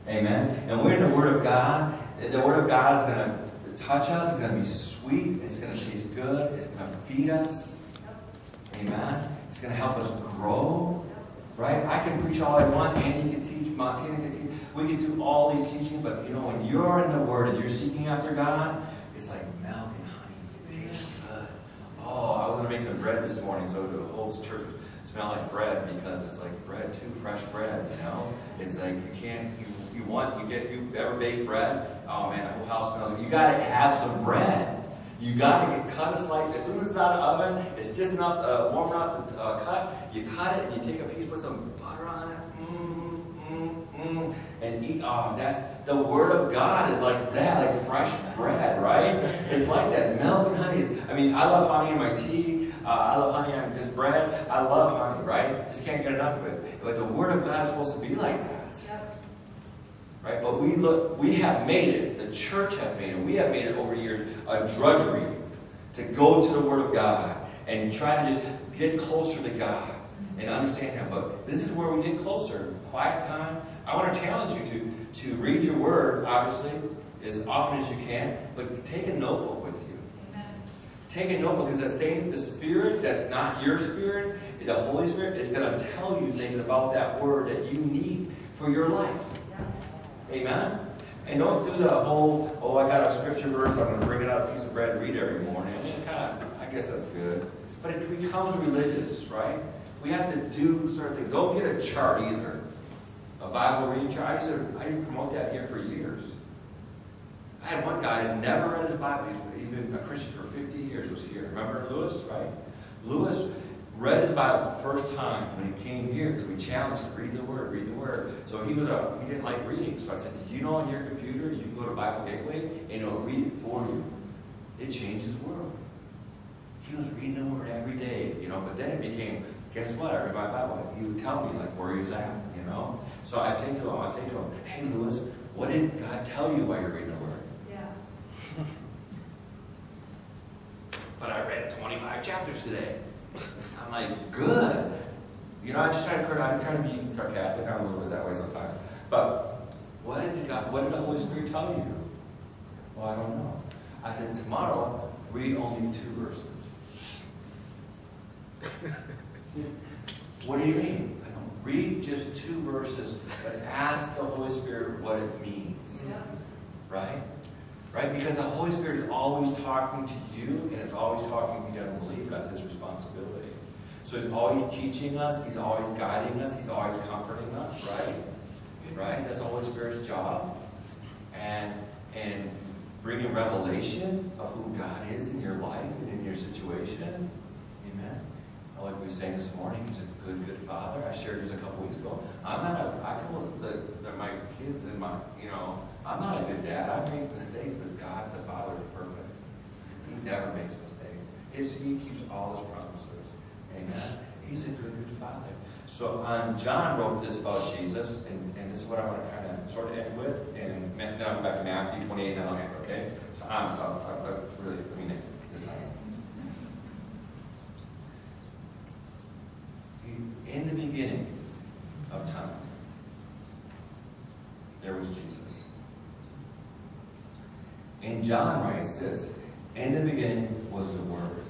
Speaker 1: Amen. And we're in the Word of God. The Word of God is going to touch us. It's going to be sweet. It's going to taste good. It's going to feed us. Amen. It's going to help us grow. Right? I can preach all I want. Andy can teach. Montina can teach. We can do all these teachings. But you know, when you're in the Word and you're seeking after God, it's like milk and honey. It tastes good. Oh, I was going to make some bread this morning so the whole church smell like bread because it's like bread too, fresh bread, you know? It's like you can't, you, you want, you get, you ever bake bread? Oh man, the whole house smells, like, you gotta have some bread. You gotta get cut a slice, as soon as it's out of the oven, it's just enough, uh, warm enough to uh, cut. You cut it and you take a piece, put some butter on it, mm, mm, mm, and eat. Oh, that's, the Word of God is like that, like fresh bread, right? It's like that. Milk and honey I mean, I love honey in my tea. Uh, I love honey on just bread. I love honey, right? Just can't get enough of it. But the Word of God is supposed to be like that. Right? But we look, we have made it, the church have made it, we have made it over years a drudgery to go to the Word of God and try to just get closer to God and understand Him. But this is where we get closer. Quiet time. I want to challenge you to, to read your Word, obviously, as often as you can, but take a notebook with you.
Speaker 2: Amen.
Speaker 1: Take a notebook because that same the spirit that's not your spirit, the Holy Spirit, is going to tell you things about that word that you need for your life. Amen? And don't do the whole, oh, I got a scripture verse, I'm going to bring it out a piece of bread and read every morning. I mean, it's kind of, I guess that's good. But it becomes religious, right? We have to do certain things. Don't get a chart either. A Bible reading chart. I used to, I used to promote that here for years. I had one guy that never read his Bible. He's been a Christian for 50 years, was here. Remember Lewis, right? Lewis read his Bible the first time when he came here because we challenged him, read the Word, read the Word. So he was a, he didn't like reading. So I said, "Do you know on your computer, you can go to Bible Gateway and it'll read it for you. It changed his world. He was reading the Word every day, you know, but then it became, guess what? I read my Bible. He would tell me like where he was at, you know. So I say to him, I say to him, hey Lewis, what did God tell you while you're reading the Word?
Speaker 2: Yeah. *laughs*
Speaker 1: But I read 25 chapters today. I'm like, good. You know, I just try to, I'm trying to be sarcastic. I'm a little bit that way sometimes. But what did God, what did the Holy Spirit tell you? Well, I don't know. I said, tomorrow, read only two verses. *laughs* what do you mean? I don't read just two verses, but ask the Holy Spirit what it means.
Speaker 2: Yep.
Speaker 1: Right? Right? Because the Holy Spirit is always talking to you and it's always talking to the unbeliever. That's his responsibility. So he's always teaching us, he's always guiding us, he's always comforting us, right? Right? That's the Holy Spirit's job. And and bringing revelation of who God is in your life and in your situation. Amen. Like we were saying this morning, he's a good, good father. I shared this a couple weeks ago. I'm not a, I told the, the, my kids and my, you know, I'm not a good dad. I make mistakes, but God, the Father, is perfect. He never makes mistakes. His, he keeps all his promises. Amen. He's a good, good father. So um, John wrote this about Jesus, and, and this is what I want to kind of sort of end with. And now I'm back to Matthew 28 and 9, okay? So I'm so I, I really, I mean it this time. In the beginning of time, there was Jesus. And John writes this In the beginning was the Word,